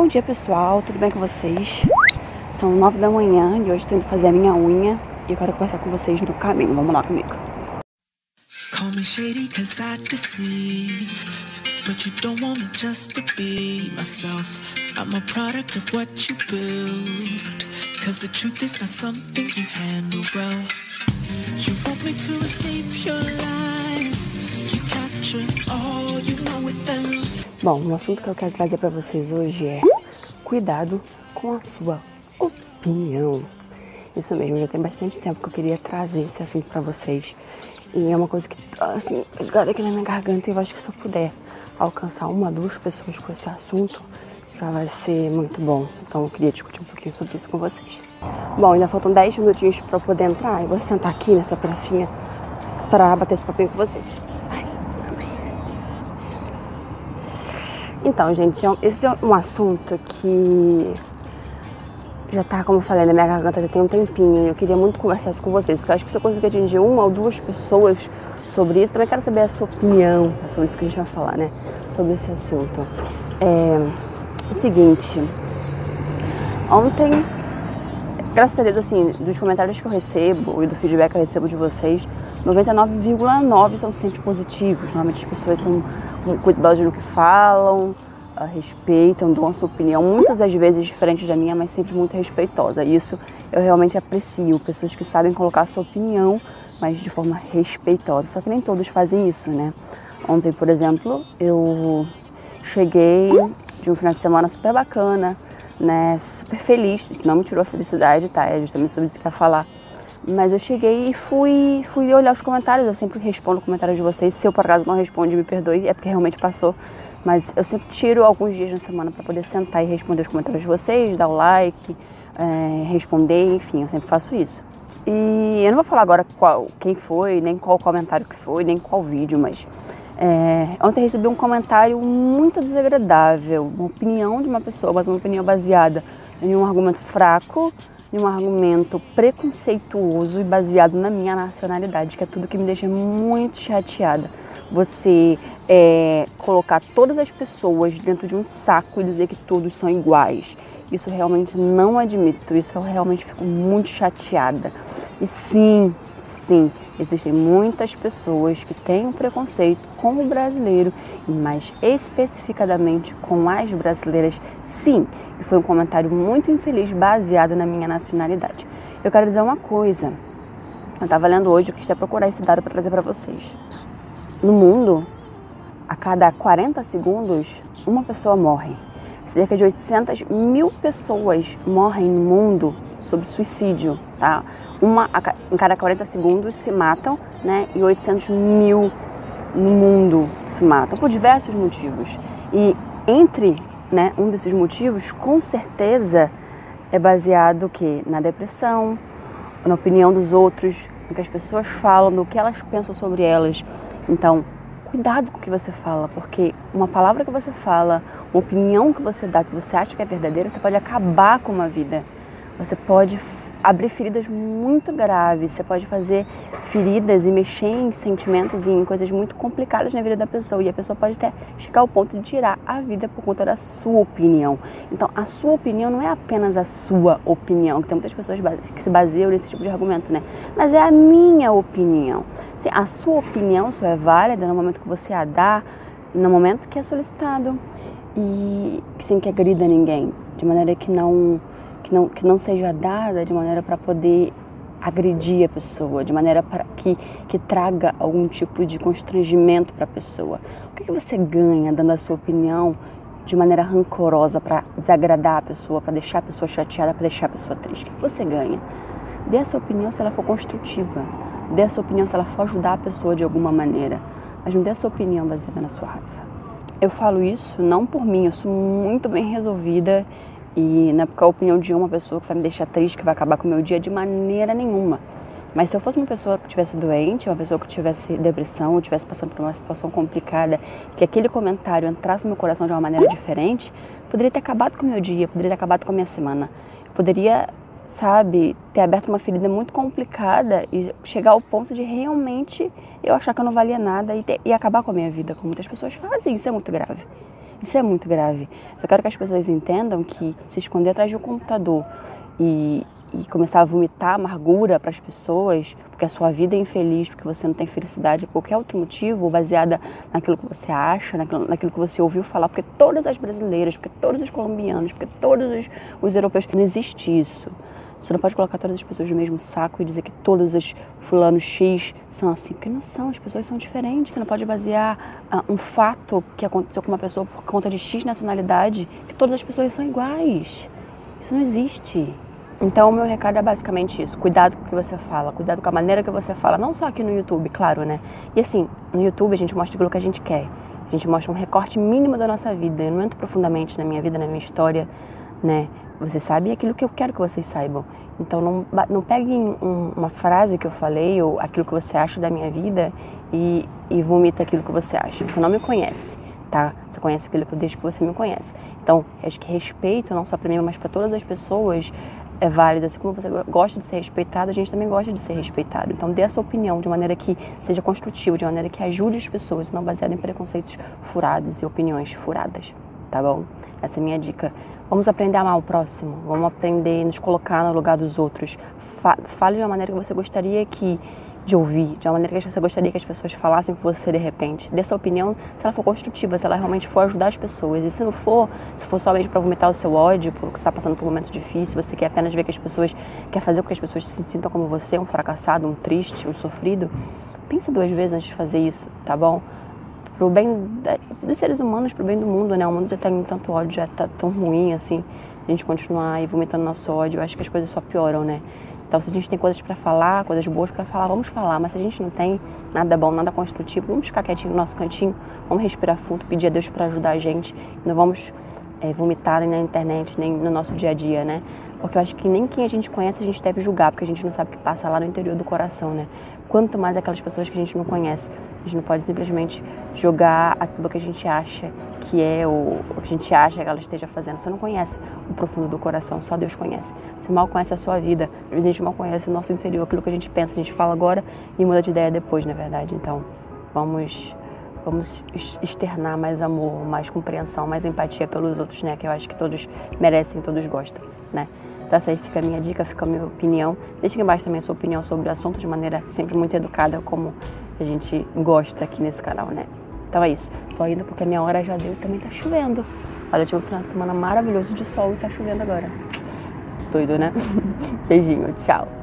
Bom dia pessoal, tudo bem com vocês? São nove da manhã e hoje estou indo fazer a minha unha e eu quero conversar com vocês no caminho. Vamos lá comigo. Call me shady cause I deceive But you don't want me just to be myself I'm a product of what you build Cause the truth is not something you handle well You want me to escape your lies Bom, o assunto que eu quero trazer para vocês hoje é cuidado com a sua opinião. Isso mesmo, já tem bastante tempo que eu queria trazer esse assunto para vocês. E é uma coisa que, assim, ligada aqui na minha garganta e eu acho que se eu puder alcançar uma, duas pessoas com esse assunto, já vai ser muito bom. Então eu queria discutir um pouquinho sobre isso com vocês. Bom, ainda faltam 10 minutinhos para eu poder entrar. Eu vou sentar aqui nessa pracinha para bater esse papinho com vocês. Então, gente, é esse é um assunto que já tá, como eu falei, na minha garganta já tem um tempinho. Eu queria muito conversar isso com vocês, porque eu acho que se eu conseguir atingir uma ou duas pessoas sobre isso, também quero saber a sua opinião sobre isso que a gente vai falar, né? Sobre esse assunto. É o seguinte, ontem, graças a Deus, assim, dos comentários que eu recebo e do feedback que eu recebo de vocês, 99,9 são sempre positivos. Normalmente as pessoas são cuidadosas no que falam, ah, respeitam, dão a sua opinião, muitas das vezes diferente da minha, mas sempre muito respeitosa. Isso eu realmente aprecio, pessoas que sabem colocar a sua opinião, mas de forma respeitosa. Só que nem todos fazem isso, né? Ontem, por exemplo, eu cheguei de um final de semana super bacana, né? Super feliz. Isso não me tirou a felicidade, tá? É justamente sobre isso que eu ia falar. Mas eu cheguei e fui, fui olhar os comentários. Eu sempre respondo comentários de vocês. Se eu por acaso não responde, me perdoe, é porque realmente passou. Mas eu sempre tiro alguns dias na semana para poder sentar e responder os comentários de vocês, dar o like, é, responder, enfim, eu sempre faço isso. E eu não vou falar agora qual, quem foi, nem qual comentário que foi, nem qual vídeo, mas é, ontem recebi um comentário muito desagradável, uma opinião de uma pessoa, mas uma opinião baseada em um argumento fraco, em um argumento preconceituoso e baseado na minha nacionalidade, que é tudo que me deixa muito chateada. Você é, colocar todas as pessoas dentro de um saco e dizer que todos são iguais. Isso realmente não admito, isso eu realmente fico muito chateada. E sim, sim, existem muitas pessoas que têm um preconceito com o brasileiro, e mais especificadamente com as brasileiras, sim. E foi um comentário muito infeliz baseado na minha nacionalidade. Eu quero dizer uma coisa. Eu estava lendo hoje, eu quis até procurar esse dado para trazer para vocês. No mundo, a cada 40 segundos, uma pessoa morre. Cerca de 800 mil pessoas morrem no mundo sobre suicídio, tá? Uma em cada 40 segundos se matam, né? E 800 mil no mundo se matam por diversos motivos. E entre né, um desses motivos, com certeza, é baseado que na depressão, na opinião dos outros, no que as pessoas falam, no que elas pensam sobre elas. Então, cuidado com o que você fala, porque uma palavra que você fala, uma opinião que você dá, que você acha que é verdadeira, você pode acabar com uma vida. Você pode abrir feridas muito graves, você pode fazer feridas e mexer em sentimentos e em coisas muito complicadas na vida da pessoa. E a pessoa pode até chegar ao ponto de tirar a vida por conta da sua opinião. Então, a sua opinião não é apenas a sua opinião, que tem muitas pessoas que se baseiam nesse tipo de argumento, né? Mas é a minha opinião. Sim, a sua opinião só é válida no momento que você a dá, no momento que é solicitado. E sem que agrida ninguém, de maneira que não que não, que não seja dada de maneira para poder agredir a pessoa, de maneira para que, que traga algum tipo de constrangimento para a pessoa. O que, que você ganha dando a sua opinião de maneira rancorosa para desagradar a pessoa, para deixar a pessoa chateada, para deixar a pessoa triste? O que você ganha? Dê a sua opinião se ela for construtiva. Dê a sua opinião se ela for ajudar a pessoa de alguma maneira. Mas não dê a sua opinião baseada na sua raiva. Eu falo isso não por mim, eu sou muito bem resolvida e não é porque a opinião de uma pessoa que vai me deixar triste, que vai acabar com o meu dia de maneira nenhuma. Mas se eu fosse uma pessoa que estivesse doente, uma pessoa que tivesse depressão, ou estivesse passando por uma situação complicada, que aquele comentário entrasse no meu coração de uma maneira diferente, poderia ter acabado com o meu dia, poderia ter acabado com a minha semana. poderia, sabe, ter aberto uma ferida muito complicada e chegar ao ponto de realmente eu achar que eu não valia nada e, ter, e acabar com a minha vida, como muitas pessoas fazem. Isso é muito grave. Isso é muito grave. Só quero que as pessoas entendam que se esconder atrás de um computador e, e começar a vomitar amargura para as pessoas, porque a sua vida é infeliz, porque você não tem felicidade por qualquer outro motivo, baseada naquilo que você acha, naquilo, naquilo que você ouviu falar, porque todas as brasileiras, porque todos os colombianos, porque todos os, os europeus, não existe isso. Você não pode colocar todas as pessoas no mesmo saco e dizer que todas as fulanos X são assim, porque não são, as pessoas são diferentes. Você não pode basear uh, um fato que aconteceu com uma pessoa por conta de X nacionalidade, que todas as pessoas são iguais. Isso não existe. Então, o meu recado é basicamente isso: cuidado com o que você fala, cuidado com a maneira que você fala, não só aqui no YouTube, claro, né? E assim, no YouTube a gente mostra aquilo que a gente quer. A gente mostra um recorte mínimo da nossa vida. Eu não entro profundamente na minha vida, na minha história, né? Você sabe aquilo que eu quero que vocês saibam. Então não, não peguem um, uma frase que eu falei ou aquilo que você acha da minha vida e, e vomita aquilo que você acha. Você não me conhece, tá? Você conhece aquilo que eu deixo que você me conhece. Então, acho que respeito, não só para mim, mas para todas as pessoas, é válido. Assim como você gosta de ser respeitado, a gente também gosta de ser respeitado. Então, dê a sua opinião de maneira que seja construtiva, de maneira que ajude as pessoas, não baseada em preconceitos furados e opiniões furadas, tá bom? Essa é a minha dica. Vamos aprender a amar o próximo, vamos aprender a nos colocar no lugar dos outros. Fale de uma maneira que você gostaria que de ouvir, de uma maneira que você gostaria que as pessoas falassem com você de repente. Dê sua opinião se ela for construtiva, se ela realmente for ajudar as pessoas. E se não for, se for somente para vomitar o seu ódio, porque você está passando por um momento difícil, você quer apenas ver que as pessoas, quer fazer com que as pessoas se sintam como você, um fracassado, um triste, um sofrido, pense duas vezes antes de fazer isso, tá bom? Pro bem dos seres humanos, pro bem do mundo, né? O mundo já tem tá tanto ódio, já tá tão ruim assim. A gente continuar aí vomitando nosso ódio, acho que as coisas só pioram, né? Então, se a gente tem coisas para falar, coisas boas para falar, vamos falar. Mas se a gente não tem nada bom, nada construtivo, vamos ficar quietinho no nosso cantinho, vamos respirar fundo, pedir a Deus para ajudar a gente. Não vamos é, vomitar nem na internet, nem no nosso dia a dia, né? Porque eu acho que nem quem a gente conhece a gente deve julgar, porque a gente não sabe o que passa lá no interior do coração, né? Quanto mais aquelas pessoas que a gente não conhece. A gente não pode simplesmente jogar aquilo que a gente acha que é o que a gente acha que ela esteja fazendo. Você não conhece o profundo do coração, só Deus conhece. Você mal conhece a sua vida, às vezes a gente mal conhece o nosso interior, aquilo que a gente pensa, a gente fala agora e muda de ideia depois, na verdade. Então, vamos vamos externar mais amor, mais compreensão, mais empatia pelos outros, né? Que eu acho que todos merecem, todos gostam, né? Então essa aí fica a minha dica, fica a minha opinião. Deixa aqui embaixo também a sua opinião sobre o assunto de maneira sempre muito educada, como a gente gosta aqui nesse canal, né? Então é isso. Tô indo porque a minha hora já deu e também tá chovendo. Olha, eu tive um final de semana maravilhoso de sol e tá chovendo agora. Doido, né? Beijinho, tchau.